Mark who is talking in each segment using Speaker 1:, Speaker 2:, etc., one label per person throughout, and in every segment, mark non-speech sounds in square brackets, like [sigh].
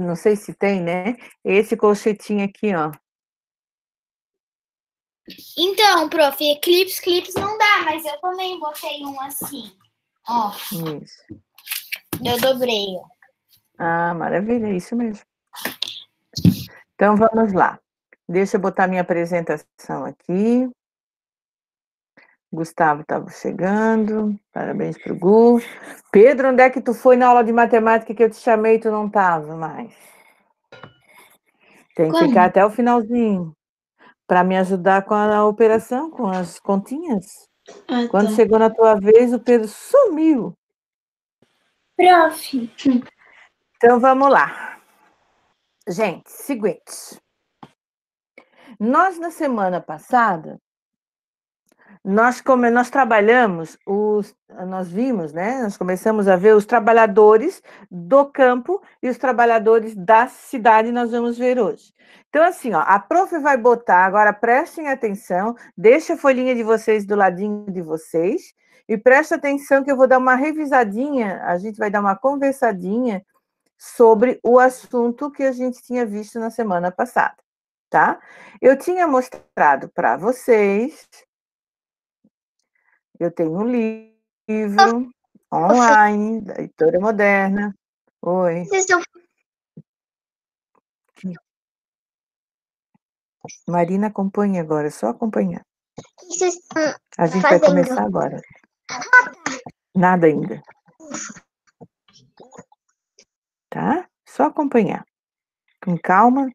Speaker 1: não sei se tem, né? Esse colchetinho aqui, ó.
Speaker 2: Então, prof, clips, clips não dá, mas eu também botei um assim. Ó.
Speaker 1: Isso.
Speaker 2: Eu dobrei, ó.
Speaker 1: Ah, maravilha, é isso mesmo. Então vamos lá. Deixa eu botar minha apresentação aqui. Gustavo estava chegando. Parabéns para o Gu. Pedro, onde é que tu foi na aula de matemática que eu te chamei e tu não estava mais? Tem que Como? ficar até o finalzinho para me ajudar com a operação, com as continhas. Ah, Quando tá. chegou na tua vez, o Pedro sumiu.
Speaker 2: Prof.
Speaker 1: Então vamos lá. Gente, seguinte. Nós na semana passada nós, como nós trabalhamos, os, nós vimos, né? Nós começamos a ver os trabalhadores do campo e os trabalhadores da cidade, nós vamos ver hoje. Então, assim, ó, a prof vai botar, agora prestem atenção, deixa a folhinha de vocês do ladinho de vocês, e presta atenção que eu vou dar uma revisadinha, a gente vai dar uma conversadinha sobre o assunto que a gente tinha visto na semana passada, tá? Eu tinha mostrado para vocês eu tenho um livro online da editora moderna. Oi. Marina acompanha agora, só acompanhar. A gente vai começar agora. Nada ainda. Tá? Só acompanhar. Com calma,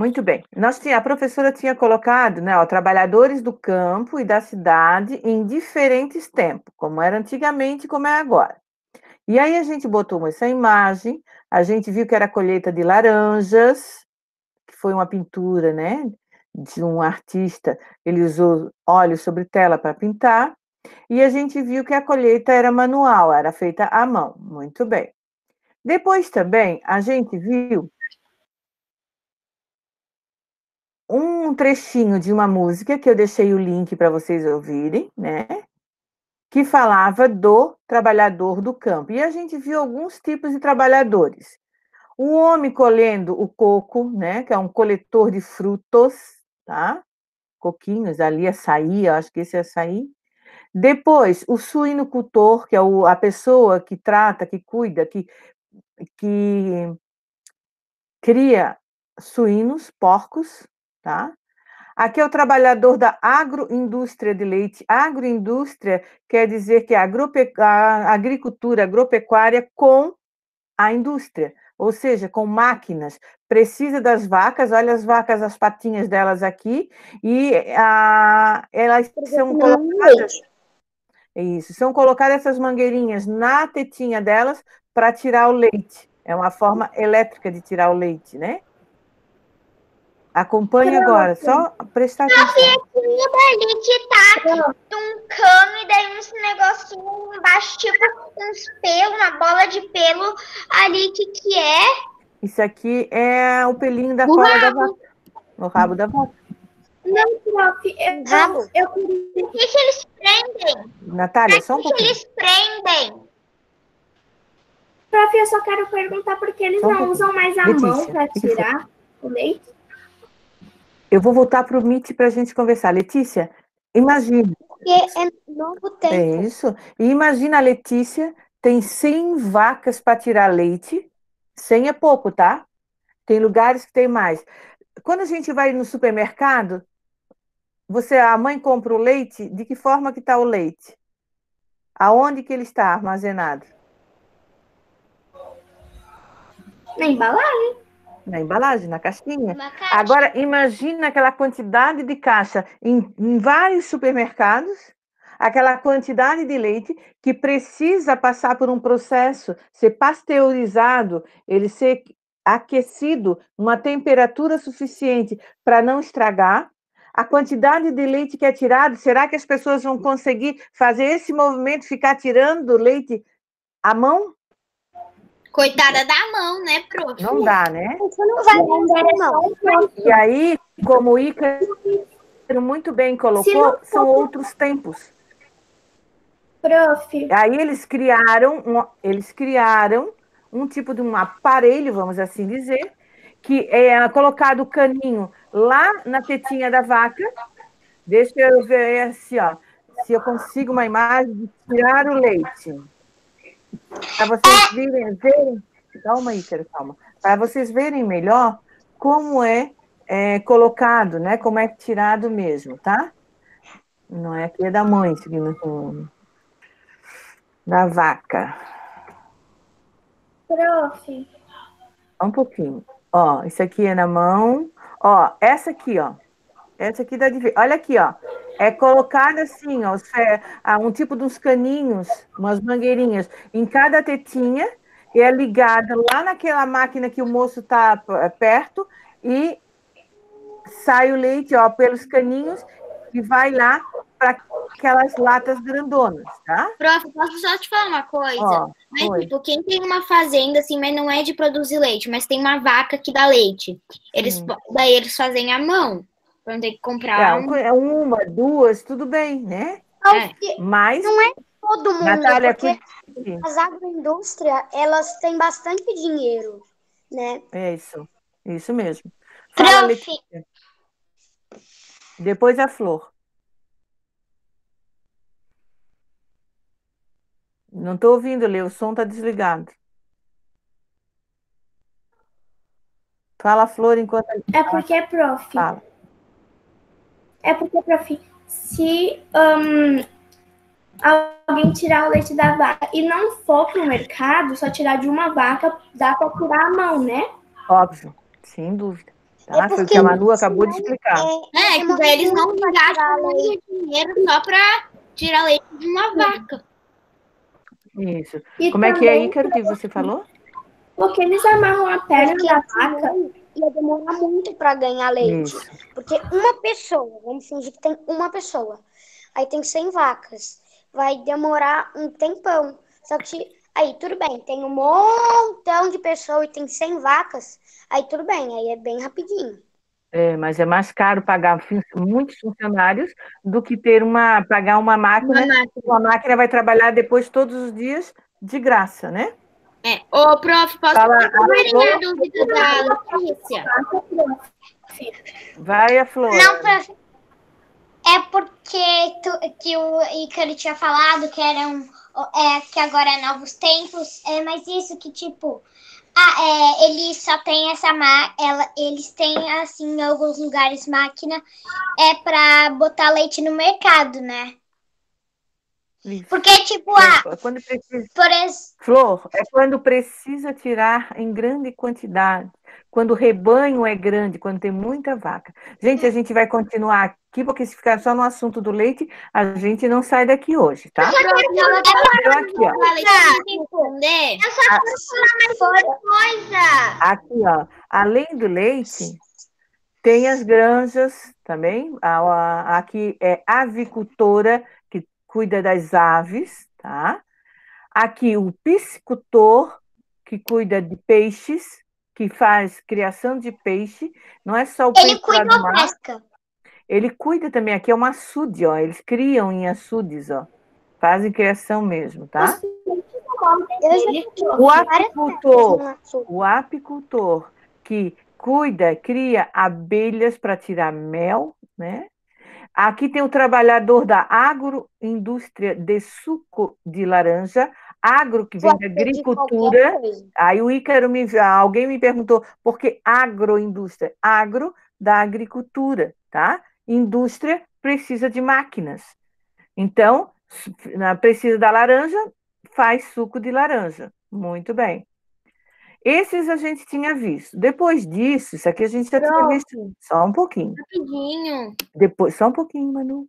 Speaker 1: muito bem. Nós a professora tinha colocado, né, ó, trabalhadores do campo e da cidade em diferentes tempos, como era antigamente e como é agora. E aí a gente botou essa imagem, a gente viu que era colheita de laranjas, que foi uma pintura, né, de um artista, ele usou óleo sobre tela para pintar, e a gente viu que a colheita era manual, era feita à mão. Muito bem. Depois também a gente viu um trechinho de uma música que eu deixei o link para vocês ouvirem, né? Que falava do trabalhador do campo. E a gente viu alguns tipos de trabalhadores. O homem colhendo o coco, né? Que é um coletor de frutos, tá? Coquinhos ali, açaí, eu acho que esse é açaí. Depois, o suinocultor, que é o, a pessoa que trata, que cuida, que, que cria suínos, porcos, tá? Aqui é o trabalhador da agroindústria de leite. Agroindústria quer dizer que é a agricultura agropecuária com a indústria, ou seja, com máquinas. Precisa das vacas, olha as vacas, as patinhas delas aqui, e a, elas são colocadas. Isso, são colocadas essas mangueirinhas na tetinha delas para tirar o leite. É uma forma elétrica de tirar o leite, né? Acompanhe agora, só prestar atenção.
Speaker 2: Eu vi ali que tá um cano e daí uns negocinho embaixo, tipo uns pelos, uma bola de pelo ali, que que é?
Speaker 1: Isso aqui é o pelinho da cola da vaca. O rabo da vaca.
Speaker 2: Não, prof, eu, rabo. eu, eu, Por que, que eles prendem?
Speaker 1: Natália, só um pouquinho.
Speaker 2: que eles prendem? Prof, eu só quero perguntar por que eles só não um usam mais a Letícia, mão para tirar o leite?
Speaker 1: Eu vou voltar para o Meet para a gente conversar. Letícia, imagina.
Speaker 2: Porque é novo tempo.
Speaker 1: É isso. E imagina a Letícia tem 100 vacas para tirar leite. 100 é pouco, tá? Tem lugares que tem mais. Quando a gente vai no supermercado, você, a mãe compra o leite, de que forma que está o leite? Aonde que ele está armazenado?
Speaker 2: Na embalagem
Speaker 1: na embalagem, na caixinha. Agora, imagine aquela quantidade de caixa em, em vários supermercados, aquela quantidade de leite que precisa passar por um processo, ser pasteurizado, ele ser aquecido uma temperatura suficiente para não estragar. A quantidade de leite que é tirado, será que as pessoas vão conseguir fazer esse movimento, ficar tirando leite à mão?
Speaker 2: Coitada da mão, né, prof?
Speaker 1: Não dá, né?
Speaker 2: Você não vai vender mão.
Speaker 1: E aí, como o Ícaro muito bem colocou, são outros tempos.
Speaker 2: Prof.
Speaker 1: Aí eles criaram, eles criaram um tipo de um aparelho, vamos assim dizer, que é colocado o caninho lá na tetinha da vaca. Deixa eu ver assim, ó, se eu consigo uma imagem de tirar o leite. Para vocês verem, verem. Calma aí, quero calma. Para vocês verem melhor como é, é, colocado, né? Como é tirado mesmo, tá? Não é aqui, é da mãe, seguindo da vaca.
Speaker 2: Prof.
Speaker 1: Um pouquinho. Ó, isso aqui é na mão. Ó, essa aqui, ó. Essa aqui dá de ver. Olha aqui, ó. É colocada assim, ó, um tipo de uns caninhos, umas mangueirinhas em cada tetinha e é ligada lá naquela máquina que o moço está é, perto e sai o leite, ó, pelos caninhos e vai lá para aquelas latas grandonas, tá?
Speaker 2: Prof, posso só te falar uma coisa? Ó, mas, tipo, quem tem uma fazenda, assim, mas não é de produzir leite, mas tem uma vaca que dá leite, eles, daí eles fazem à mão, pra não ter que comprar.
Speaker 1: É, um... É uma, duas, tudo bem, né? É. Mas...
Speaker 2: Não é todo mundo, Natália, porque as agroindústrias, elas têm bastante dinheiro, né?
Speaker 1: É isso, isso mesmo. Fala, Depois a flor. Não estou ouvindo, Lê, o som está desligado. Fala, Flor, enquanto.
Speaker 2: É porque, prof.
Speaker 1: Fala.
Speaker 2: É porque, prof, se um, alguém tirar o leite da vaca e não for para o mercado, só tirar de uma vaca, dá para curar a mão, né?
Speaker 1: Óbvio, sem dúvida. Tá? É Foi o que a Manu acabou de explicar.
Speaker 2: É, é que eles não gastam dinheiro só para tirar leite de uma vaca.
Speaker 1: Isso. E Como é que é, Ícaro, que você falou?
Speaker 2: Porque eles amarram a perna da vaca. Ia demorar muito para ganhar leite. Isso. Porque uma pessoa, vamos fingir que tem uma pessoa. Aí tem 100 vacas. Vai demorar um tempão. Só que aí tudo bem, tem um montão de pessoas e tem 100 vacas. Aí tudo bem, aí é bem rapidinho.
Speaker 1: É, mas é mais caro pagar muitos funcionários do que ter uma pagar uma máquina. Uma máquina, uma máquina vai trabalhar depois todos os dias de graça, né?
Speaker 2: É. Ô, prof, posso Fala, a dúvida da Letícia?
Speaker 1: Vai, a Flor.
Speaker 2: Não, prof. É porque tu, que o Icaro tinha falado que eram é, que agora é novos tempos, é, mas isso que, tipo, ah, é, eles só tem essa máquina, eles têm, assim, em alguns lugares máquina, é para botar leite no mercado, né? Isso. Porque, tipo,
Speaker 1: é, quando precisa... ex... Flor, é quando precisa tirar em grande quantidade, quando o rebanho é grande, quando tem muita vaca. Gente, a gente vai continuar aqui, porque se ficar só no assunto do leite, a gente não sai daqui hoje, tá?
Speaker 2: Eu aqui, ó. Eu só quero falar mais uma coisa.
Speaker 1: Aqui, ó. Além do leite, tem as granjas também. Aqui é avicultora, cuida das aves, tá? Aqui o piscicultor, que cuida de peixes, que faz criação de peixe. Não é só o
Speaker 2: Ele peixe cuida da pesca.
Speaker 1: Ele cuida também, aqui é um açude, ó. Eles criam em açudes, ó. Fazem criação mesmo, tá? O apicultor, o apicultor que cuida, cria abelhas para tirar mel, né? Aqui tem o trabalhador da agroindústria de suco de laranja, agro que vem da agricultura. Aí o Ícaro me alguém me perguntou por que agroindústria? Agro da agricultura, tá? indústria precisa de máquinas. Então, precisa da laranja, faz suco de laranja. Muito bem. Esses a gente tinha visto. Depois disso, isso aqui a gente já tinha visto só um pouquinho.
Speaker 2: Rapidinho.
Speaker 1: Depois, só um pouquinho, Manu.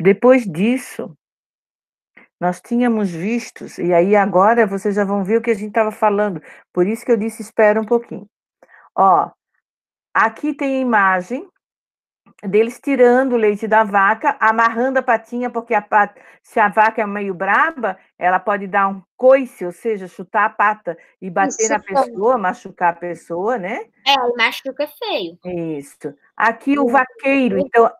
Speaker 1: Depois disso, nós tínhamos vistos, e aí agora vocês já vão ver o que a gente estava falando. Por isso que eu disse, espera um pouquinho. Ó, aqui tem a imagem deles tirando o leite da vaca, amarrando a patinha, porque a pat... se a vaca é meio braba, ela pode dar um coice, ou seja, chutar a pata e bater Isso na pessoa, machucar a pessoa, né?
Speaker 2: É, machuca feio.
Speaker 1: Isso. Aqui o vaqueiro, então,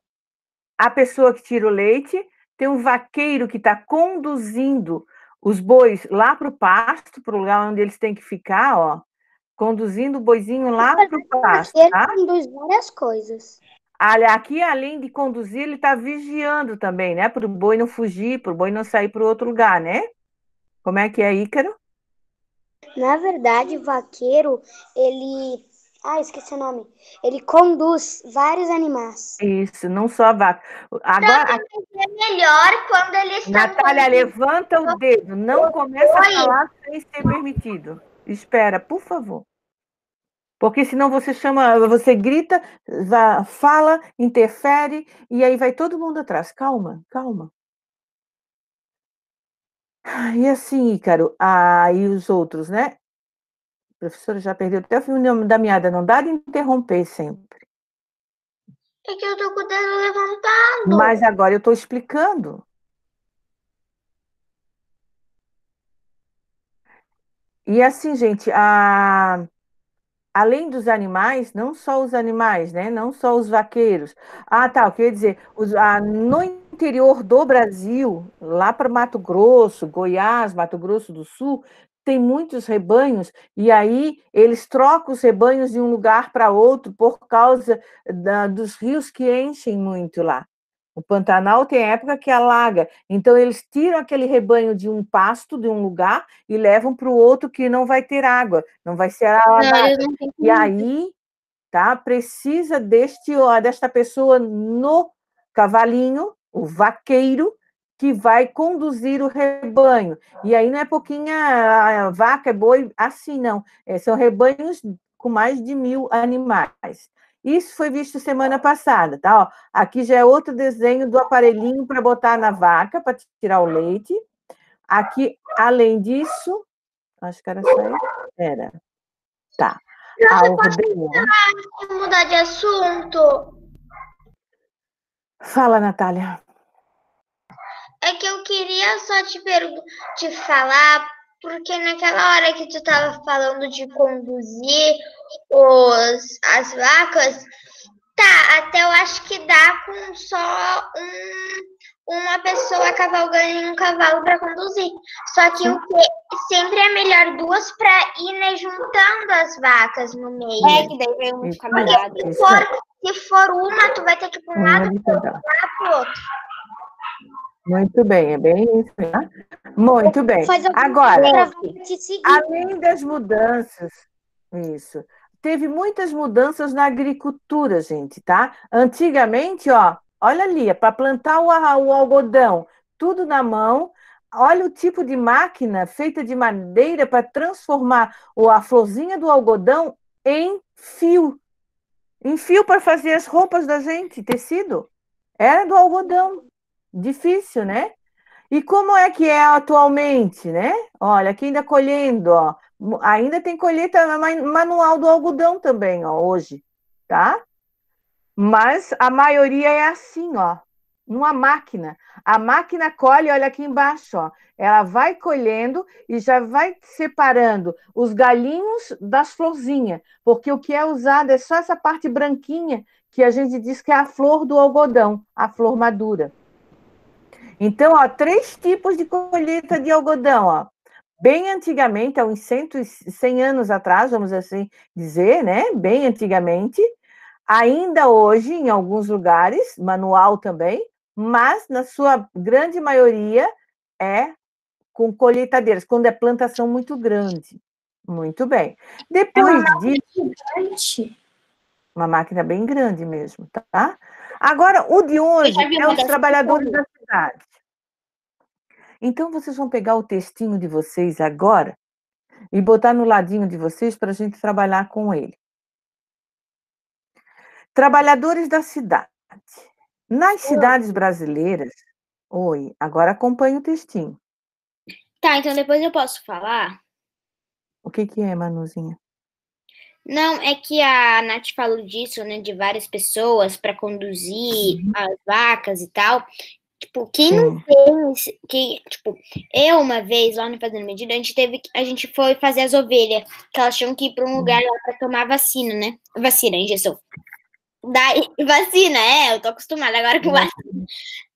Speaker 1: a pessoa que tira o leite, tem um vaqueiro que está conduzindo os bois lá para o pasto, para o lugar onde eles têm que ficar, ó, conduzindo o boizinho lá para o pasto. Tá?
Speaker 2: conduz várias coisas.
Speaker 1: Aqui, além de conduzir, ele está vigiando também, né? Para o boi não fugir, para o boi não sair para outro lugar, né? Como é que é, Ícaro?
Speaker 2: Na verdade, o vaqueiro, ele. Ah, esqueci o nome. Ele conduz vários animais.
Speaker 1: Isso, não só a vaca. Agora,
Speaker 2: É melhor quando ele está.
Speaker 1: Natália, levanta o dedo. Não começa a falar sem ser permitido. Espera, por favor. Porque senão você chama, você grita, fala, interfere, e aí vai todo mundo atrás. Calma, calma. E assim, Ícaro, ah, e os outros, né? A professora já perdeu até o fim da meada. Não dá de interromper sempre.
Speaker 2: É que eu tô com o dedo levantado.
Speaker 1: Mas agora eu estou explicando. E assim, gente, a... além dos animais, não só os animais, né? Não só os vaqueiros. Ah, tá, eu queria dizer, os- ah, no interior do Brasil, lá para Mato Grosso, Goiás, Mato Grosso do Sul, tem muitos rebanhos, e aí eles trocam os rebanhos de um lugar para outro por causa da- dos rios que enchem muito lá. O Pantanal tem época que alaga, então eles tiram aquele rebanho de um pasto, de um lugar, e levam para o outro que não vai ter água, não vai ser alagado. E aí, tá? Precisa deste desta pessoa no cavalinho, o vaqueiro, que vai conduzir o rebanho. E aí não é pouquinha vaca, é boi, assim não. É, são rebanhos com mais de mil animais. Isso foi visto semana passada, tá? Ó, aqui já é outro desenho do aparelhinho para botar na vaca, para tirar o leite. Aqui, além disso, acho que era só isso. Era. Tá. A aldeia.
Speaker 2: mudar de assunto.
Speaker 1: Fala, Natália.
Speaker 2: É que eu queria só te, te falar, porque naquela hora que tu estava falando de conduzir os, as vacas, tá, até eu acho que dá com só um, uma pessoa cavalgando em um cavalo para conduzir. Só que o que sempre é melhor duas para ir né, juntando as vacas no meio.
Speaker 3: É, que daí vem um caminhado.
Speaker 2: Se for, se for uma, tu vai ter que ir para um lado para o outro.
Speaker 1: Muito bem, é bem isso, né? Muito bem. Agora, além das mudanças, isso. Teve muitas mudanças na agricultura, gente, tá? Antigamente, ó, olha ali, para plantar o, o algodão, tudo na mão. Olha o tipo de máquina feita de madeira para transformar o- a florzinha do algodão em fio. Em fio para fazer as roupas da gente, tecido. Era do algodão. Difícil, né? E como é que é atualmente, né? Olha, aqui ainda colhendo, ó. Ainda tem colheita ma- manual do algodão também, ó, hoje, tá? Mas a maioria é assim, ó, numa máquina. A máquina colhe, olha aqui embaixo, ó. Ela vai colhendo e já vai separando os galinhos das florzinhas, porque o que é usado é só essa parte branquinha que a gente diz que é a flor do algodão, a flor madura. Então, ó, três tipos de colheita de algodão, ó. Bem antigamente, há uns 100, e 100 anos atrás, vamos assim dizer, né? Bem antigamente. Ainda hoje, em alguns lugares, manual também, mas na sua grande maioria é com colheitadeiras, quando é plantação muito grande. Muito bem. Depois disso, uma máquina bem grande mesmo, tá? Agora, o de hoje é os trabalhadores da cidade. Então, vocês vão pegar o textinho de vocês agora e botar no ladinho de vocês para a gente trabalhar com ele. Trabalhadores da cidade. Nas cidades brasileiras. Oi, agora acompanha o textinho.
Speaker 3: Tá, então depois eu posso falar?
Speaker 1: O que, que é, Manuzinha?
Speaker 3: Não, é que a Nath falou disso, né, de várias pessoas para conduzir as vacas e tal. Tipo, quem não
Speaker 1: Sim.
Speaker 3: tem, esse- que, tipo, eu uma vez lá no Fazendo Medida, a gente teve, a gente foi fazer as ovelhas, que elas tinham que ir para um lugar lá para tomar vacina, né? Vacina, injeção. Daí, [laughs] vacina, é, eu tô acostumada agora com vacina.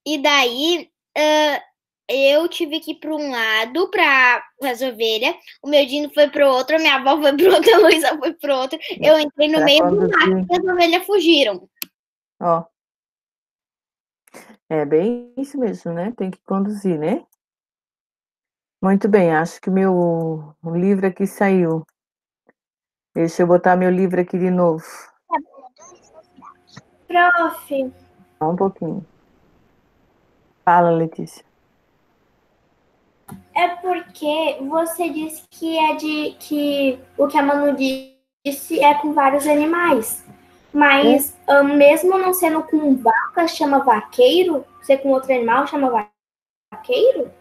Speaker 3: E daí, ah, eu tive que ir para um lado para as ovelhas, o meu Dino foi para o outro, a minha avó foi para o outro, a Luísa foi para o outro. Eu entrei no
Speaker 1: Pra
Speaker 3: meio do mato e as ovelhas fugiram.
Speaker 1: Ó. É bem isso mesmo, né? Tem que conduzir, né? Muito bem, acho que meu livro aqui saiu. Deixa eu botar meu livro aqui de novo.
Speaker 4: Prof,
Speaker 1: Só um pouquinho. Fala, Letícia.
Speaker 4: é porque você disse que é de que o que a Manu disse é com vários animais. Mas ah, mesmo não sendo com vaca, chama vaqueiro? Ser com outro animal chama va- vaqueiro?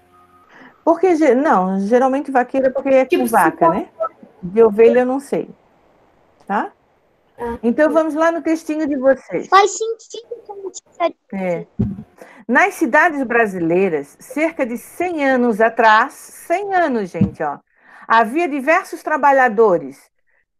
Speaker 1: Porque, não, geralmente vaqueira porque é com
Speaker 4: Tipo, se
Speaker 1: vaca, né? De ovelha eu não sei. Tá?
Speaker 4: Ah,
Speaker 1: Então vamos lá no textinho de vocês.
Speaker 2: Faz sentido como
Speaker 1: É. Nas cidades brasileiras, cerca de 100 anos atrás, 100 anos, gente, ó, havia diversos trabalhadores,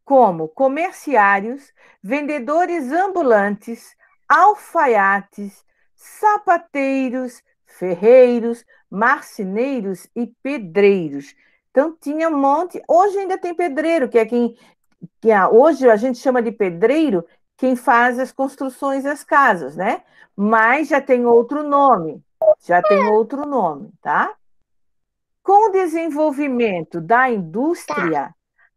Speaker 1: como comerciários, vendedores ambulantes, alfaiates, sapateiros, ferreiros, marceneiros e pedreiros. Então tinha um monte. Hoje ainda tem pedreiro, que é quem que a- hoje a gente chama de pedreiro quem faz as construções das casas, né? Mas já tem outro nome, já tem outro nome, tá? Com o desenvolvimento da indústria,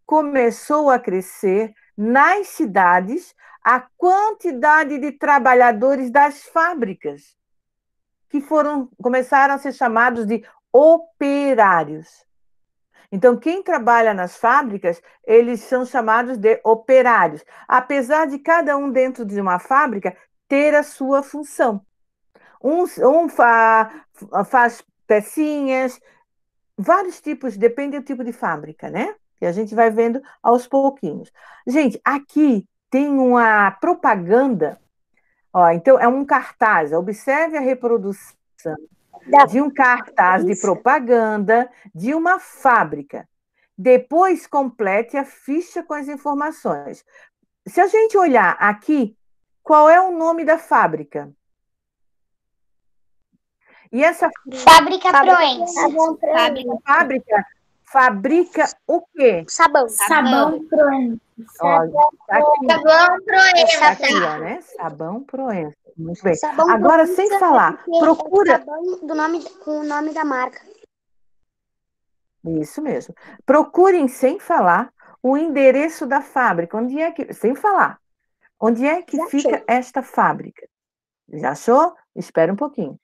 Speaker 1: começou a crescer nas cidades a quantidade de trabalhadores das fábricas, que foram começaram a ser chamados de operários. Então, quem trabalha nas fábricas, eles são chamados de operários, apesar de cada um dentro de uma fábrica ter a sua função. Um, um fa- faz pecinhas, vários tipos, depende do tipo de fábrica, né? Que a gente vai vendo aos pouquinhos. Gente, aqui tem uma propaganda, ó, então é um cartaz, observe a reprodução de um cartaz de propaganda de uma fábrica. Depois complete a ficha com as informações. Se a gente olhar aqui, qual é o nome da fábrica? E essa
Speaker 2: Fábrica Proença.
Speaker 3: Fábrica.
Speaker 1: fábrica fabrica o quê?
Speaker 2: Sabão.
Speaker 4: Sabão Proença.
Speaker 1: Tá
Speaker 3: Sabão Proença.
Speaker 1: tá aqui, ó, né? Sabão Proença. Muito bem.
Speaker 2: Sabão
Speaker 1: Agora,
Speaker 2: Proença
Speaker 1: sem falar,
Speaker 2: é
Speaker 1: procura.
Speaker 2: sabão do nome, com o nome da marca.
Speaker 1: Isso mesmo. Procurem, sem falar, o endereço da fábrica. Onde é que. Sem falar. Onde é que
Speaker 2: Já
Speaker 1: fica
Speaker 2: achei.
Speaker 1: esta fábrica? Já achou? Espera um pouquinho.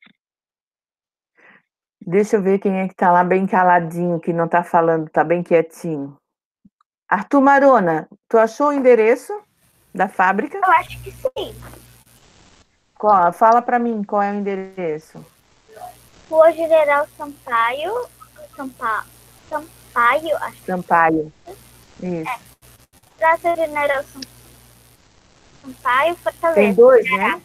Speaker 1: Deixa eu ver quem é que está lá bem caladinho, que não está falando, está bem quietinho. Arthur Marona, tu achou o endereço da fábrica?
Speaker 4: Eu acho que sim.
Speaker 1: Qual- fala para mim qual é o endereço.
Speaker 4: Rua General Sampaio. Sampa, Sampaio, acho que
Speaker 1: Sampaio. Isso.
Speaker 4: Praça General Sam- Sampaio,
Speaker 1: Tem
Speaker 4: Fortaleza.
Speaker 1: dois, né?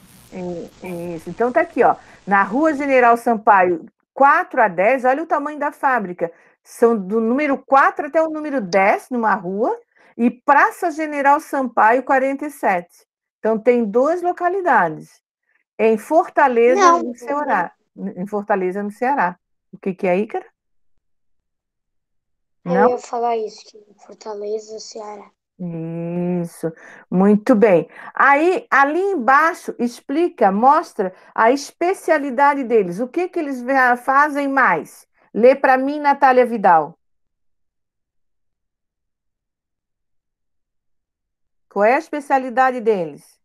Speaker 1: Isso. Então tá aqui, ó. Na Rua General Sampaio, 4 a 10, olha o tamanho da fábrica. São do número 4 até o número 10 numa rua e Praça General Sampaio 47. Então tem duas localidades. Em Fortaleza,
Speaker 2: Não.
Speaker 1: no Ceará. Em Fortaleza, no Ceará. O que que é, Ícara?
Speaker 2: Eu
Speaker 1: Não?
Speaker 2: ia falar isso, que Fortaleza, Ceará.
Speaker 1: Isso, muito bem. Aí, ali embaixo, explica, mostra a especialidade deles. O que que eles fazem mais? Lê para mim, Natália Vidal. Qual é a especialidade deles?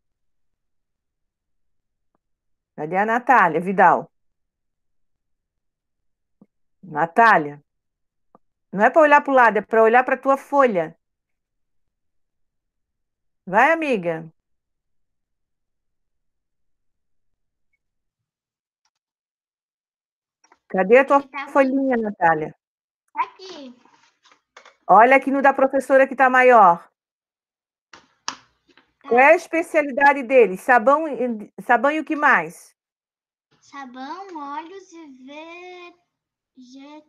Speaker 1: Cadê a Natália Vidal? Natália? Não é para olhar para o lado, é para olhar para a tua folha. Vai, amiga. Cadê a tua
Speaker 2: Tá.
Speaker 1: folhinha, Natália?
Speaker 2: Aqui.
Speaker 1: Olha aqui no da professora que está maior. Qual é a especialidade deles? Sabão, e- sabão e o que mais?
Speaker 2: Sabão, óleos e vege...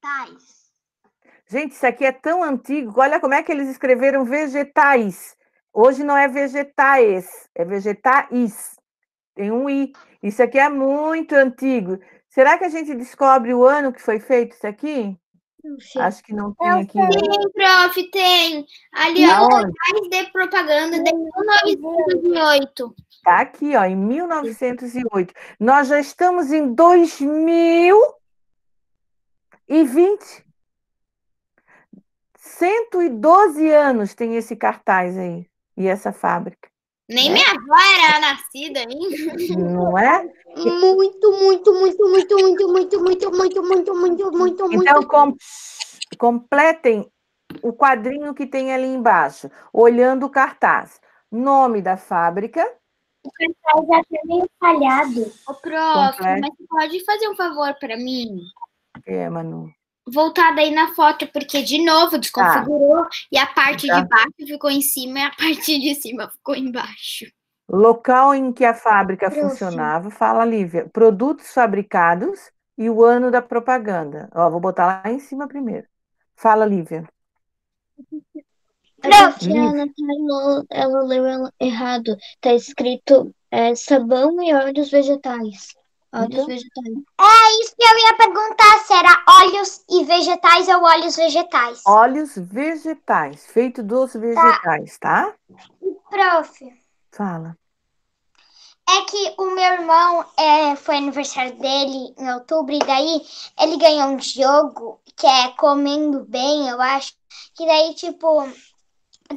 Speaker 2: vegetais.
Speaker 1: Gente, isso aqui é tão antigo. Olha como é que eles escreveram vegetais. Hoje não é vegetais, é vegetais. tem um I. Isso aqui é muito antigo. Será que a gente descobre o ano que foi feito isso aqui? Acho que não tem aqui.
Speaker 3: Tem, prof, tem. Ali, mais de propaganda de 1908.
Speaker 1: Tá aqui, ó, em 1908. Nós já estamos em 2020. 112 anos tem esse cartaz aí e essa fábrica,
Speaker 3: Nem minha avó era nascida ainda.
Speaker 1: não é?
Speaker 5: Muito, muito, muito, muito, muito, muito, muito, muito, muito, muito, muito,
Speaker 1: Então,
Speaker 5: muito.
Speaker 1: com- completem o quadrinho que tem ali embaixo, olhando o cartaz. Nome da fábrica,
Speaker 4: Mas já tá meio falhado.
Speaker 3: Ô, prof, mas você pode fazer um favor pra mim?
Speaker 1: é, Manu.
Speaker 3: Voltar daí na foto, porque de novo desconfigurou e a parte
Speaker 1: Tá.
Speaker 3: de baixo ficou em cima e a parte de cima ficou embaixo.
Speaker 1: Local em que a fábrica funcionava, fala, Lívia. Produtos fabricados e o ano da propaganda. Ó, vou botar lá em cima primeiro. Fala, Lívia.
Speaker 5: Prof,
Speaker 1: Livre.
Speaker 6: A Natália, ela leu errado. Tá escrito é, sabão e óleos vegetais. Óleos vegetais.
Speaker 5: É isso que eu ia perguntar, se era óleos e vegetais ou óleos vegetais.
Speaker 1: Óleos vegetais, feito dos vegetais, tá?
Speaker 5: Prof,
Speaker 1: Fala.
Speaker 5: é que o meu irmão é, foi aniversário dele em outubro, e daí ele ganhou um jogo que é Comendo Bem, eu acho. Que daí, tipo,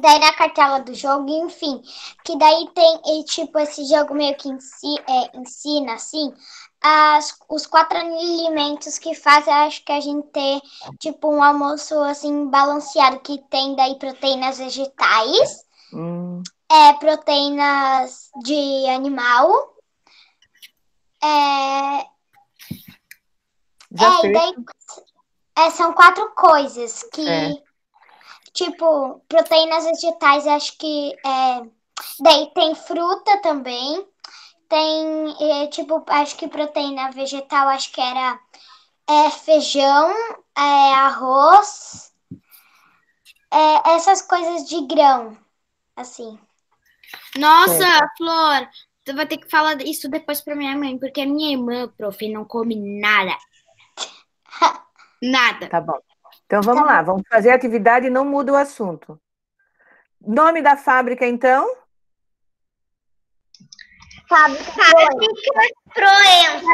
Speaker 5: daí na cartela do jogo, enfim, que daí tem, e, tipo, esse jogo meio que ensi- é, ensina, assim, as, os quatro alimentos que fazem, acho que a gente ter, tipo, um almoço, assim, balanceado, que tem daí proteínas vegetais,
Speaker 1: Hum,
Speaker 5: é, proteínas de animal, é,
Speaker 1: já
Speaker 5: é, e daí é, são quatro coisas que,
Speaker 1: É.
Speaker 5: tipo, proteínas vegetais, acho que é, daí tem fruta também, tem, é, tipo, acho que proteína vegetal, acho que era é, feijão, é, arroz, é, essas coisas de grão, assim.
Speaker 3: Nossa, Flor, tu vai ter que falar isso depois pra minha mãe, porque a minha irmã, prof, não come nada. [laughs] Nada.
Speaker 1: Tá bom. Então vamos lá, vamos fazer a atividade e não muda o assunto. Nome da fábrica, então?
Speaker 5: Fábrica Proença.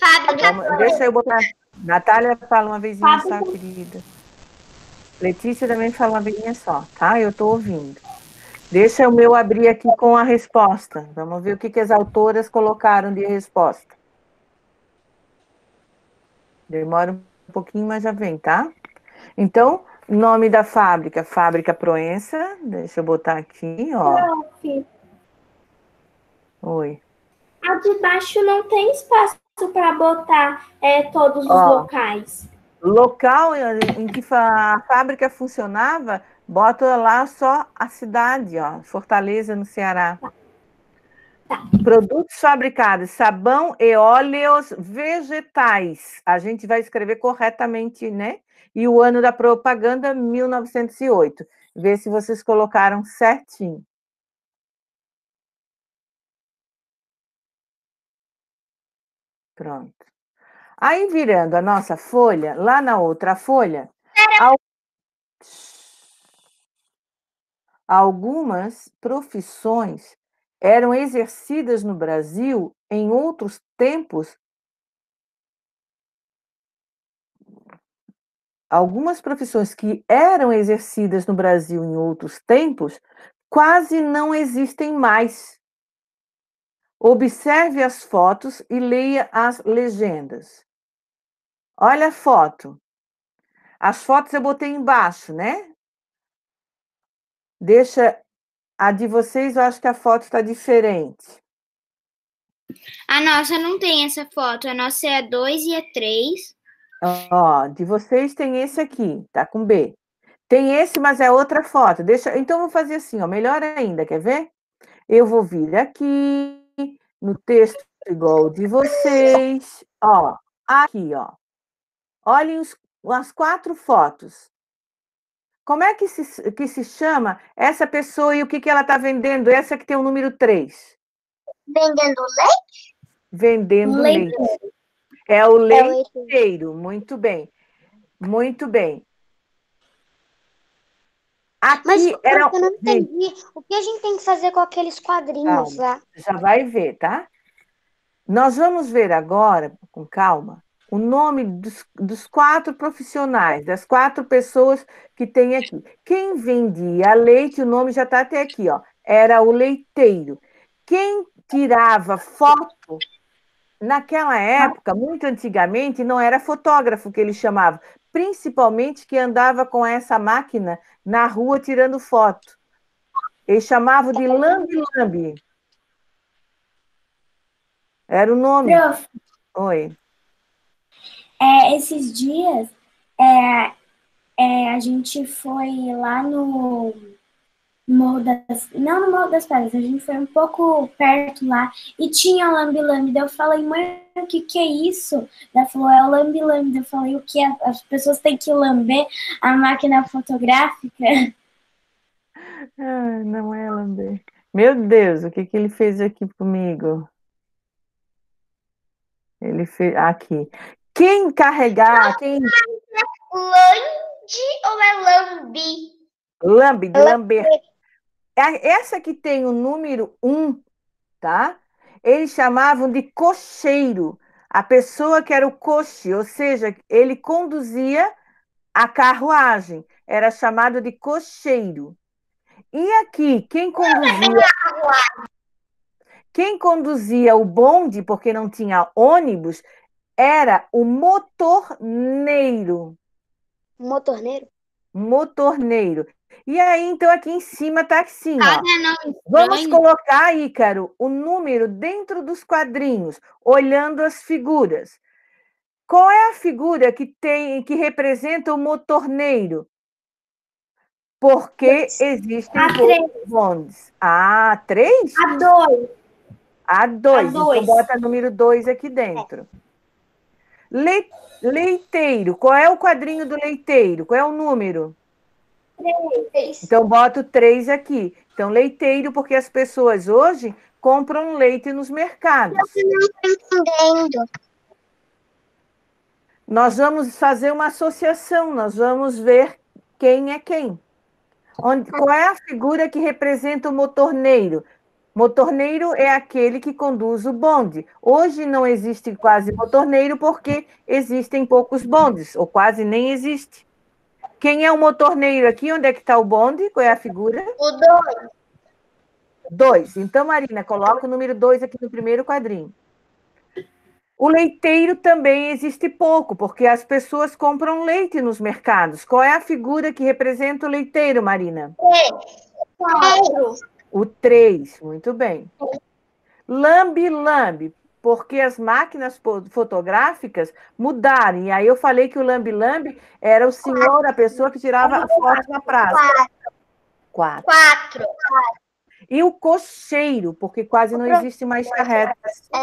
Speaker 5: Fábrica
Speaker 1: Vamos- deixa eu botar. Natália fala uma vezinha só, querida. Letícia também fala uma vezinha só, tá? Eu tô ouvindo. Deixa o meu abrir aqui com a resposta. Vamos ver o que, que as autoras colocaram de resposta. Demora um pouquinho, mas já vem, tá? Então, nome da fábrica, Fábrica Proença. Deixa eu botar aqui, ó.
Speaker 4: Prof,
Speaker 1: Oi.
Speaker 4: a de baixo não tem espaço para botar é, todos os
Speaker 1: Ó.
Speaker 4: locais.
Speaker 1: Local em que a fábrica funcionava, bota lá só a cidade, ó, Fortaleza, no Ceará. Produtos fabricados, sabão e óleos vegetais. A gente vai escrever corretamente, né? E o ano da propaganda, 1908. Vê se vocês colocaram certinho. Pronto. Aí, virando a nossa folha, lá na outra folha, al- algumas profissões eram exercidas no Brasil em outros tempos. Algumas profissões que eram exercidas no Brasil em outros tempos quase não existem mais. Observe as fotos e leia as legendas. Olha a foto. As fotos eu botei embaixo, né? Deixa a de vocês, eu acho que a foto está diferente.
Speaker 3: A nossa não tem essa foto. A nossa é a 2 e a 3.
Speaker 1: Ó, de vocês tem esse aqui, tá com B. Tem esse, mas é outra foto. Deixa, então eu vou fazer assim, ó, melhor ainda, quer ver? Eu vou vir aqui no texto igual de vocês, ó, aqui, ó. Olhem os- as quatro fotos. Como é que se, que se chama essa pessoa e o que, que ela está vendendo? Essa que tem o número 3.
Speaker 2: Vendendo leite?
Speaker 1: Vendendo leite. leite. É o leiteiro. Muito bem. Muito bem.
Speaker 2: Aqui Mas era... eu não entendi. O que a gente tem que fazer com aqueles quadrinhos
Speaker 1: calma, lá? Já vai ver, tá? Nós vamos ver agora, com calma, o nome dos, dos, quatro profissionais, das quatro pessoas que tem aqui. Quem vendia leite, o nome já está até aqui, ó, era o leiteiro. Quem tirava foto, naquela época, muito antigamente, não era fotógrafo que ele chamava, principalmente que andava com essa máquina na rua tirando foto. Eles chamavam de lambi-lambi. Era o nome. Oi.
Speaker 4: É, esses dias, é, é, a gente foi lá no Morro das... Não no Morro das Pedras, a gente foi um pouco perto lá e tinha lambi-lambi. Daí eu falei, mãe, o que que é isso? Ela falou, é o lambi-lambi. Daí eu falei, o que? As pessoas têm que lamber a máquina fotográfica? [laughs]
Speaker 1: Não é lamber. Meu Deus, o que que ele fez aqui comigo? Ele fez aqui. Quem carregar, quem
Speaker 2: Lande ou é lambi?
Speaker 1: Lambe, lamber. É, essa que tem o número um, tá? Eles chamavam de cocheiro. A pessoa que era o coche, ou seja, ele conduzia a carruagem. Era chamado de cocheiro. E aqui, quem conduzia. Quem conduzia o bonde, porque não tinha ônibus, era o motorneiro.
Speaker 2: Motorneiro?
Speaker 1: Motorneiro. E aí, então, aqui em cima tá assim, ó. Vamos colocar, Ícaro, o número dentro dos quadrinhos, olhando as figuras. Qual é a figura que tem que representa o motorneiro? Porque existem
Speaker 4: a
Speaker 1: bondes. Ah, três?
Speaker 4: A dois.
Speaker 1: A dois. A dois. Então bota número dois aqui dentro. É. Le... Leiteiro, qual é o quadrinho do leiteiro? Qual é o número?
Speaker 2: Três.
Speaker 1: Então, boto três aqui. Então, leiteiro, porque as pessoas hoje compram leite nos mercados. Eu não estou entendendo. Nós vamos fazer uma associação, nós vamos ver quem é quem. Onde, qual é a figura que representa o motorneiro? Motorneiro é aquele que conduz o bonde. Hoje não existe quase motorneiro porque existem poucos bondes, ou quase nem existe. Quem é o motorneiro aqui? Onde é que está o bonde? Qual é a figura?
Speaker 2: O dois.
Speaker 1: Dois. Então, Marina, coloca o número dois aqui no primeiro quadrinho. O leiteiro também existe pouco, porque as pessoas compram leite nos mercados. Qual é a figura que representa o leiteiro, Marina?
Speaker 2: Quatro.
Speaker 1: O 3, muito bem. Lambi-lambi, porque as máquinas fotográficas mudaram. E aí eu falei que o lambi-lambi era o senhor, a pessoa que tirava a foto na praça.
Speaker 2: Quatro. Quatro.
Speaker 1: E o cocheiro, porque quase não existe mais carretas. É,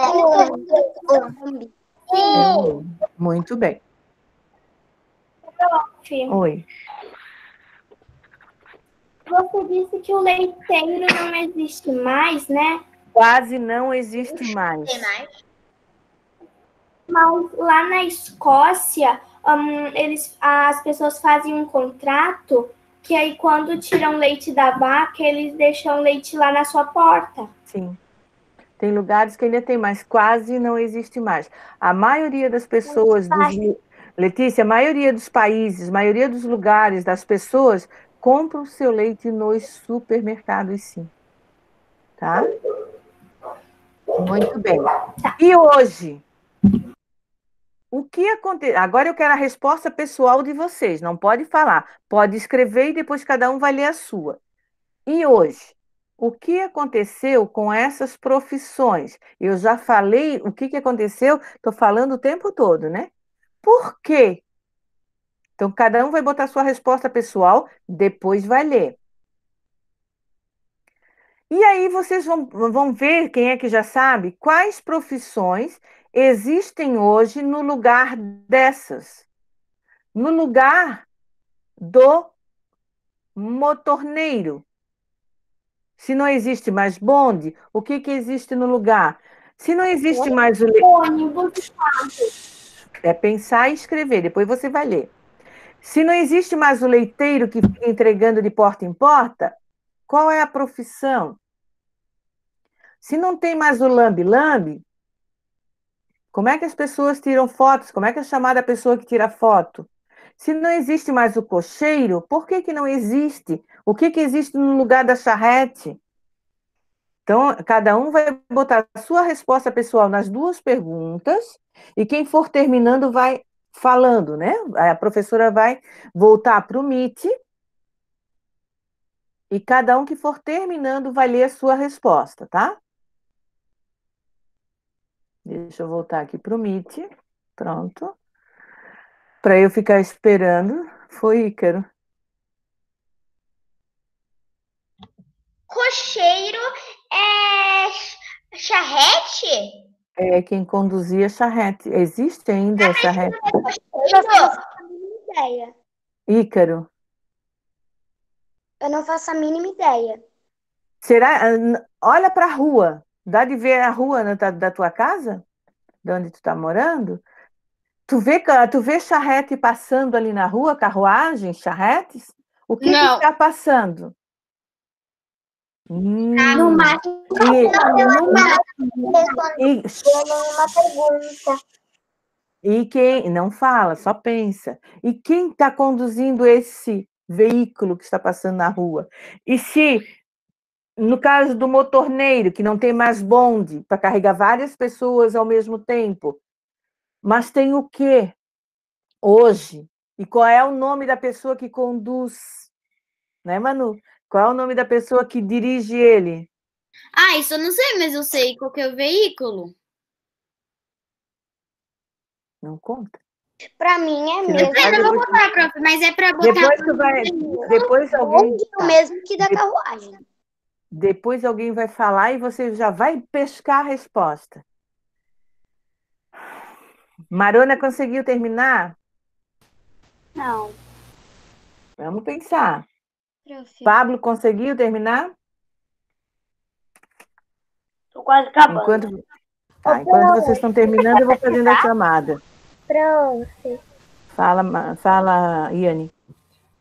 Speaker 1: muito bem. Oi.
Speaker 4: Você disse que o leiteiro não existe mais, né?
Speaker 1: Quase não existe mais.
Speaker 4: Mas lá na Escócia, um, eles, as pessoas fazem um contrato que aí quando tiram leite da vaca, eles deixam leite lá na sua porta.
Speaker 1: Sim. Tem lugares que ainda tem, mas quase não existe mais. A maioria das pessoas, dos, Letícia, a maioria dos países, a maioria dos lugares das pessoas compra o seu leite nos supermercados, sim. Tá? Muito bem. E hoje? O que aconteceu? Agora eu quero a resposta pessoal de vocês. Não pode falar. Pode escrever e depois cada um vai ler a sua. E hoje? O que aconteceu com essas profissões? Eu já falei o que, que aconteceu, estou falando o tempo todo, né? Por quê então, cada um vai botar sua resposta pessoal, depois vai ler. E aí vocês vão, vão ver, quem é que já sabe, quais profissões existem hoje no lugar dessas. No lugar do motorneiro. Se não existe mais bonde, o que, que existe no lugar? Se não existe mais o.
Speaker 4: Ônibus,
Speaker 1: É pensar e escrever, depois você vai ler. Se não existe mais o leiteiro que fica entregando de porta em porta, qual é a profissão? Se não tem mais o lambe-lambe, como é que as pessoas tiram fotos? Como é que é chamada a pessoa que tira foto? Se não existe mais o cocheiro, por que, que não existe? O que, que existe no lugar da charrete? Então, cada um vai botar a sua resposta pessoal nas duas perguntas, e quem for terminando vai falando, né? A professora vai voltar para o Meet, e cada um que for terminando vai ler a sua resposta, tá? Deixa eu voltar aqui para o Meet. Pronto. Para eu ficar esperando. Foi Ícaro.
Speaker 2: Cocheiro é ch- charrete?
Speaker 1: É quem conduzia a charrete. Existe ainda a charrete?
Speaker 2: Cocheiro?
Speaker 4: ideia.
Speaker 1: Ícaro.
Speaker 4: Eu não faço a mínima ideia.
Speaker 1: Será? Olha para a rua. Dá de ver a rua da, da tua casa? De onde tu está morando? Tu vê, tu vê charrete passando ali na rua, carruagens, charretes? O que, que
Speaker 3: Não.
Speaker 1: está passando? Hum,
Speaker 4: No máximo,
Speaker 1: e-
Speaker 4: no máximo.
Speaker 1: e-
Speaker 4: uma pergunta.
Speaker 1: E quem não fala, só pensa. E quem está conduzindo esse veículo que está passando na rua? E se, no caso do motorneiro, que não tem mais bonde para carregar várias pessoas ao mesmo tempo, mas tem o quê hoje? E qual é o nome da pessoa que conduz? Né, Manu? Qual é o nome da pessoa que dirige ele?
Speaker 3: Ah, isso eu não sei, mas eu sei qual que é o veículo.
Speaker 1: Não conta.
Speaker 4: Pra mim é mesmo.
Speaker 3: Eu não vou botar, prof, mas é pra botar.
Speaker 1: Depois tu vai, depois alguém,
Speaker 4: O mesmo que da carruagem.
Speaker 1: depois alguém vai falar e você já vai pescar a resposta. Marona conseguiu terminar?
Speaker 4: Não.
Speaker 1: Vamos pensar.
Speaker 6: Prof.
Speaker 1: Pablo conseguiu terminar?
Speaker 7: Tô quase acabando.
Speaker 1: Enquanto, tá, enquanto vocês estão terminando, eu vou fazendo a chamada.
Speaker 8: Prof,
Speaker 1: Fala, fala, Iane.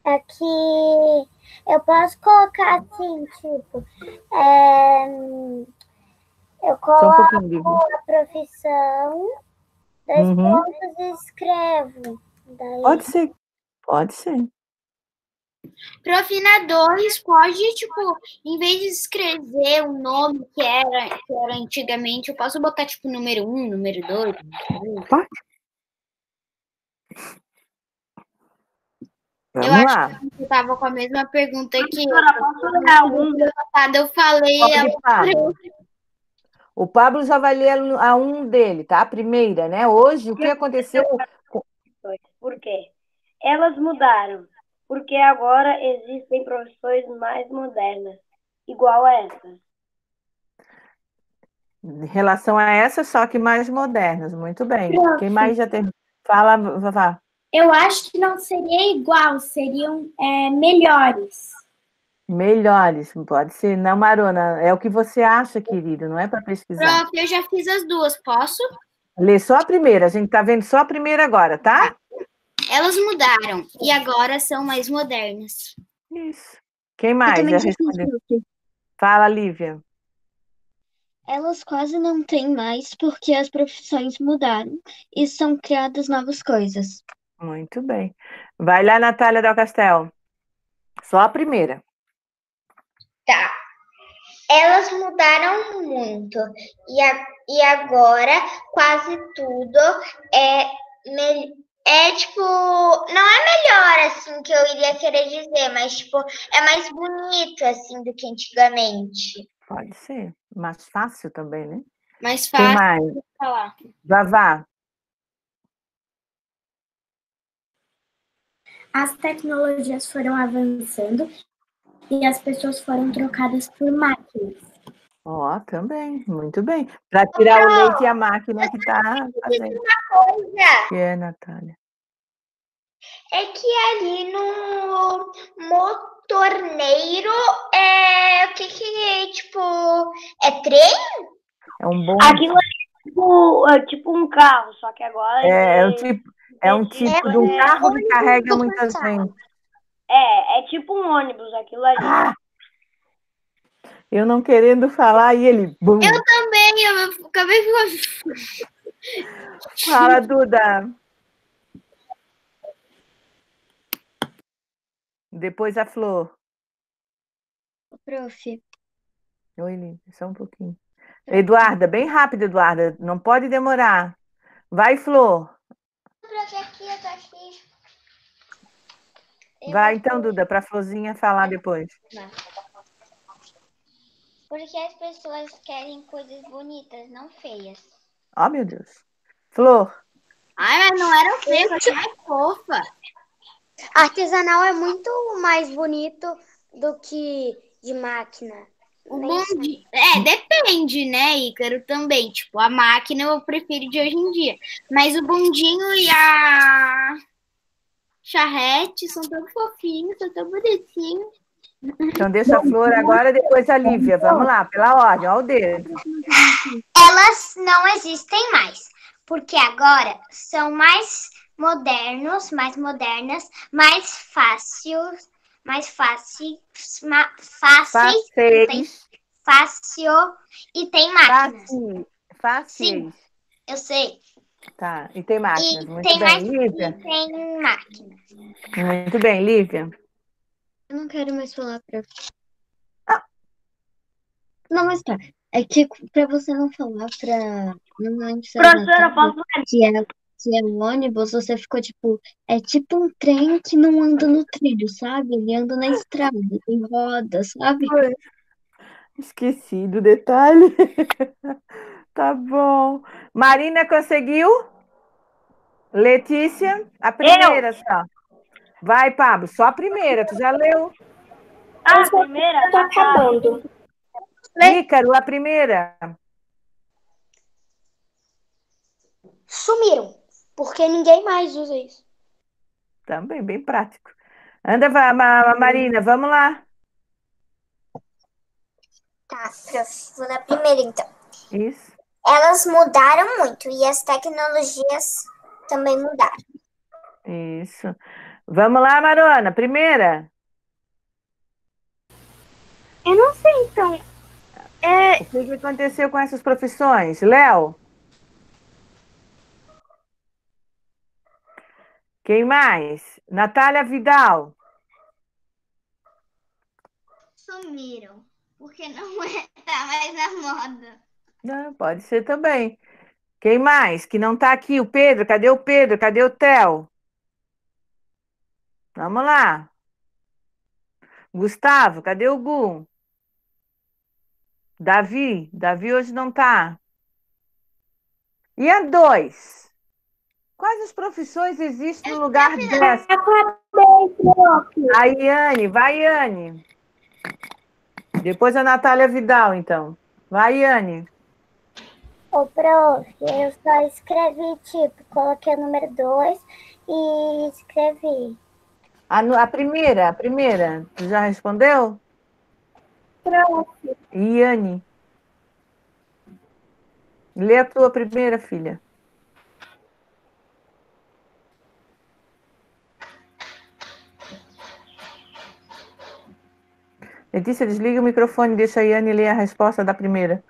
Speaker 8: é que eu posso colocar assim, tipo, é, eu
Speaker 1: um
Speaker 8: coloco
Speaker 1: Vivi.
Speaker 8: a profissão, dois
Speaker 1: Uhum.
Speaker 8: pontos e escrevo. Daí,
Speaker 1: Pode ser. Pode ser.
Speaker 3: Prof, na 2 pode, tipo, em vez de escrever o nome que era, que era antigamente, eu posso botar, tipo, número 1, um, número 2?
Speaker 1: Pode. Vamos
Speaker 3: Eu acho
Speaker 1: lá.
Speaker 3: Eu tava com a mesma pergunta que passada eu falei.
Speaker 1: Pablo. O Pablo já vai ler a um dele, tá? A primeira, né? Hoje, o que aconteceu?
Speaker 7: Por quê? Elas mudaram. Porque agora existem profissões mais modernas, igual a essa.
Speaker 1: Em relação a essa, só que mais modernas. Muito bem. Quem mais já tem? Fala, Vavá.
Speaker 4: Eu acho que não seria igual, seriam é, melhores.
Speaker 1: Melhores, pode ser. Não, Marona, é o que você acha, querido, não é para pesquisar.
Speaker 3: Prof, eu já fiz as duas, posso?
Speaker 1: Lê só a primeira, a gente tá vendo só a primeira agora, tá?
Speaker 3: Elas mudaram e agora são mais modernas.
Speaker 1: Isso. Quem mais? Fala, Lívia.
Speaker 6: Elas quase não têm mais porque as profissões mudaram e são criadas novas coisas.
Speaker 1: Muito bem. Vai lá, Natália Del Castel. Só a primeira.
Speaker 2: Tá. Elas mudaram muito. E, a- e agora quase tudo é, mel- é tipo. Não é melhor, assim, que eu iria querer dizer, mas, tipo, é mais bonito, assim, do que antigamente.
Speaker 1: Pode ser. Mais fácil também, né?
Speaker 3: Mais
Speaker 1: Quem
Speaker 3: fácil
Speaker 1: mais?
Speaker 3: de falar.
Speaker 1: Vavá.
Speaker 4: As tecnologias foram avançando e as pessoas foram trocadas por máquinas.
Speaker 1: Ó, também. Muito bem. Para tirar o leite e a máquina que tá fazendo.
Speaker 2: Coisa,
Speaker 1: Que é, Natália?
Speaker 2: é que ali no motorneiro é o que que tipo é trem?
Speaker 1: É um bom.
Speaker 7: Aquilo é tipo, é tipo um carro, só que agora.
Speaker 1: É, é um tipo, é um tipo de um carro que carrega muita gente.
Speaker 7: é, é tipo um ônibus aquilo ali.
Speaker 1: Ah! Eu não querendo falar e ele. Bum.
Speaker 3: Eu também, eu acabei de
Speaker 1: Fala, Duda. Depois a Flor.
Speaker 6: Prof,
Speaker 1: Oi, Lívia, só um pouquinho. Eduarda, bem rápido, Eduarda. Não pode demorar. Vai, Flor.
Speaker 2: Prof, aqui, eu tô aqui.
Speaker 1: Vai então, Duda, para a Florzinha falar depois.
Speaker 2: Porque as pessoas querem coisas bonitas, não feias.
Speaker 1: Ó, meu Deus. Flor,
Speaker 3: Ai, mas não era feio, eu achei mais fofa.
Speaker 8: Artesanal é muito mais bonito do que de máquina.
Speaker 3: O bondinho. É, depende, né, Ícaro? Também. Tipo, a máquina eu prefiro de hoje em dia. Mas o bondinho e a charrete são tão fofinhos, são tão bonitinhos.
Speaker 1: Então deixa a Flor agora, depois a Lívia. Vamos lá, pela ordem, ó o dedo.
Speaker 2: Elas não existem mais, porque agora são mais modernos, mais modernas, mais fáceis, mais fáceis, ma- fáceis,
Speaker 1: Fáceis.
Speaker 2: fácil e tem máquinas.
Speaker 1: Fáceis. Fáceis.
Speaker 2: Eu sei.
Speaker 1: Tá, e tem máquinas.
Speaker 2: E
Speaker 1: Muito
Speaker 2: tem
Speaker 1: bem,
Speaker 2: mais
Speaker 1: Lívia.
Speaker 2: e tem máquinas.
Speaker 1: Muito bem, Lívia.
Speaker 6: Eu não quero mais falar, prof.
Speaker 1: Ah.
Speaker 6: Não, mas tá. É que pra você não falar pra. Não
Speaker 7: Professora, posso
Speaker 6: que é, que é um ônibus, você ficou tipo. É tipo um trem que não anda no trilho, sabe? Ele anda na estrada, tem roda, sabe?
Speaker 1: Esqueci do detalhe. [laughs] Tá bom. Marina conseguiu? Letícia? A primeira só. Vai, Pablo, só a primeira. Tu já leu?
Speaker 7: Ah, a primeira?
Speaker 4: Tá acabando.
Speaker 1: Ícaro, a primeira.
Speaker 2: Sumiram, porque ninguém mais usa isso.
Speaker 1: Também, bem prático. Anda, Marina, vamos lá.
Speaker 8: Tá, prof. Vou na primeira, então.
Speaker 1: Isso.
Speaker 8: Elas mudaram muito e as tecnologias também mudaram.
Speaker 1: Isso. Vamos lá, Marona. Primeira.
Speaker 4: Eu não sei, então. É,
Speaker 1: O que aconteceu com essas profissões? Léo? Quem mais? Natália Vidal.
Speaker 2: Sumiram, porque não [laughs] é, tá mais na moda.
Speaker 1: Não, pode ser também. Quem mais? Que não está aqui? O Pedro. Cadê o Pedro? Cadê o Theo? Vamos lá. Gustavo, cadê o Gu? Davi. Davi hoje não está. E a dois? Quais as profissões existem no lugar dessa? A Iane. Vai, Iane. Depois a Natália Vidal, então. Vai, Iane.
Speaker 8: Ô, prof, eu só escrevi, tipo, coloquei o número 2 e escrevi.
Speaker 1: A, a primeira, a primeira, tu já respondeu?
Speaker 4: prof.
Speaker 1: Iane. Lê a tua primeira, filha. Letícia, desliga o microfone e deixa a Iane ler a resposta da primeira.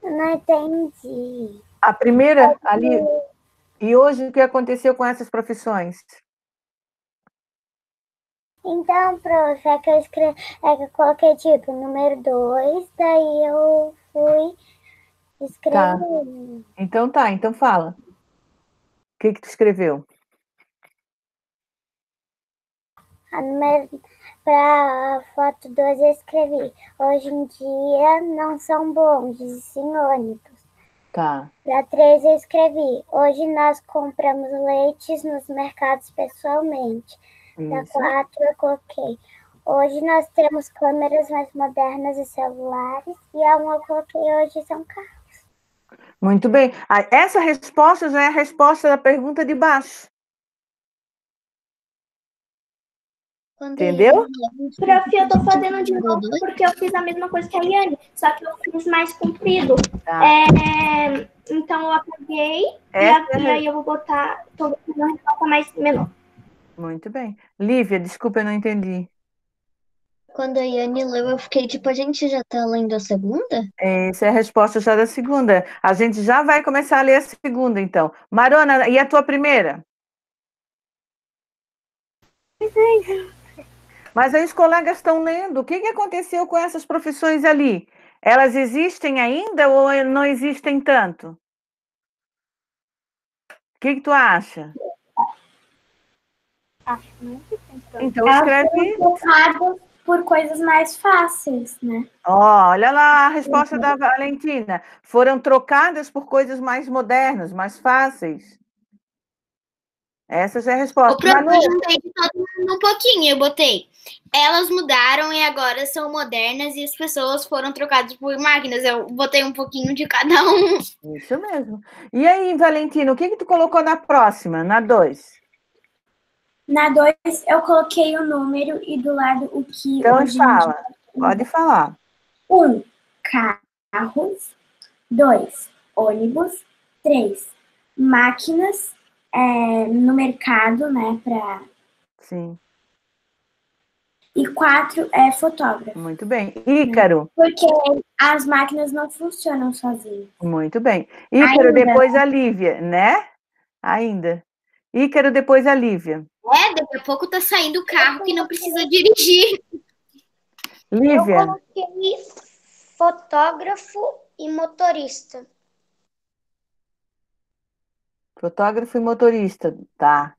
Speaker 8: Não entendi.
Speaker 1: A primeira, ali. E hoje, o que aconteceu com essas profissões?
Speaker 8: Então, prof, é que eu escrevi, é que eu coloquei, tipo, número 2, daí eu fui escrevendo.
Speaker 1: Então tá, então fala. O que que tu escreveu?
Speaker 8: A número, pra foto 2 eu escrevi. Hoje em dia não são bons, sim ônibus.
Speaker 1: Tá.
Speaker 8: Para 3 eu escrevi. Hoje nós compramos leites nos mercados pessoalmente. Para
Speaker 1: Isso.
Speaker 8: 4 eu coloquei. Hoje nós temos câmeras mais modernas e celulares. E a 1 eu coloquei hoje são carros.
Speaker 1: Muito bem. Ah, Essa resposta já é a resposta da pergunta de baixo.
Speaker 6: Quando
Speaker 1: Entendeu?
Speaker 4: Prof, eu tô fazendo de novo porque eu fiz a mesma coisa que a Yane, só que eu fiz mais comprido.
Speaker 1: Tá.
Speaker 4: É, então eu apaguei e,
Speaker 1: Essa
Speaker 4: a-
Speaker 1: é
Speaker 4: e aí eu vou botar, tô botando uma resposta mais menor.
Speaker 1: Muito bem. Lívia, desculpa, eu não entendi.
Speaker 6: Quando a Yane leu, eu fiquei tipo, a gente já tá lendo a segunda?
Speaker 1: Essa é a resposta já da segunda. A gente já vai começar a ler a segunda, então. Marona, e a tua primeira? Mas aí os colegas estão lendo. O que, que aconteceu com essas profissões ali? Elas existem ainda ou não existem tanto? O que, que tu acha? Então escreve.
Speaker 4: foram trocadas por coisas mais fáceis, né?
Speaker 1: Olha lá a resposta da Valentina. Foram trocadas por coisas mais modernas, mais fáceis. Essa já é a
Speaker 3: O
Speaker 1: resposta.
Speaker 3: problema
Speaker 1: Manu,
Speaker 3: eu juntei de todo mundo um pouquinho. Eu botei. Elas mudaram e agora são modernas e as pessoas foram trocadas por máquinas. Eu botei um pouquinho de cada um.
Speaker 1: isso mesmo. E aí, Valentina, o que que tu colocou na próxima, na 2?
Speaker 4: Na 2, eu coloquei o número e do lado o que
Speaker 1: Então fala, pode falar.
Speaker 4: Um, carros. Dois, ônibus. Três, máquinas é, no mercado, né? Pra...
Speaker 1: Sim,
Speaker 4: E quatro, é fotógrafo.
Speaker 1: muito bem. Ícaro,
Speaker 4: Porque as máquinas não funcionam sozinhas.
Speaker 1: muito bem. Ícaro,
Speaker 4: Ainda.
Speaker 1: depois a Lívia, né? Ainda. Ícaro, depois a Lívia.
Speaker 3: É, daqui a pouco tá saindo o carro que não precisa dirigir.
Speaker 1: Lívia,
Speaker 2: Eu coloquei fotógrafo e motorista.
Speaker 1: fotógrafo e motorista, tá.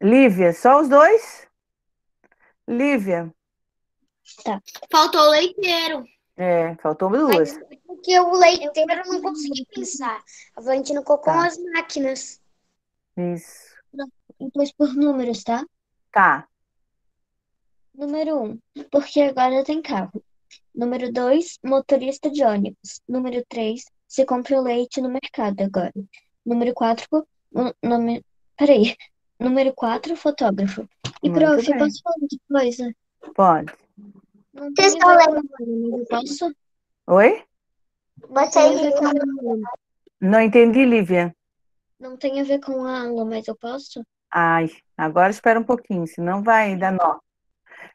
Speaker 1: Lívia, só os dois? Lívia,
Speaker 3: Faltou o leiteiro.
Speaker 1: é, faltou duas.
Speaker 2: Porque o leiteiro eu não consegui pensar. A Valentina colocou
Speaker 1: Tá.
Speaker 2: as máquinas.
Speaker 1: Isso.
Speaker 6: Depois por números, tá?
Speaker 1: Tá,
Speaker 6: Número 1, um, porque agora tem carro. Número 2, motorista de ônibus. Número 3, se compra o leite no mercado agora. Número 4, nome... Peraí. Número 4, fotógrafo. E,
Speaker 1: Muito
Speaker 6: prof,
Speaker 1: bem.
Speaker 6: posso falar de coisa?
Speaker 1: pode.
Speaker 6: Não
Speaker 2: Vocês
Speaker 6: tem a ver
Speaker 2: estão
Speaker 6: eu posso?
Speaker 1: Oi?
Speaker 2: Você
Speaker 6: Tem a ver com a aula.
Speaker 1: Não entendi, Lívia.
Speaker 6: Não tem a ver com a aula, mas eu posso?
Speaker 1: Ai, agora espera um pouquinho, senão vai dar nó.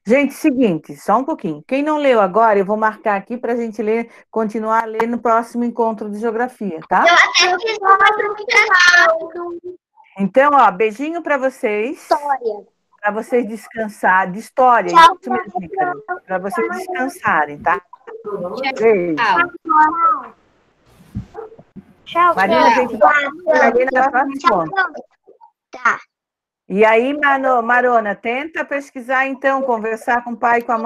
Speaker 1: Gente, seguinte, só um pouquinho. Quem não leu agora, eu vou marcar aqui para a gente ler, continuar a ler no próximo encontro de geografia, tá?
Speaker 2: até fiz uma
Speaker 1: Então, ó, beijinho para vocês,
Speaker 2: história.
Speaker 1: para vocês descansar, de história, para vocês descansarem, tá? Beijo.
Speaker 3: Tchau.
Speaker 2: Tchau,
Speaker 1: Marina, a gente vai
Speaker 2: Tchau,
Speaker 1: encontro.
Speaker 2: Tá.
Speaker 1: E aí, Marona, tenta pesquisar então, conversar com o pai e com a mãe.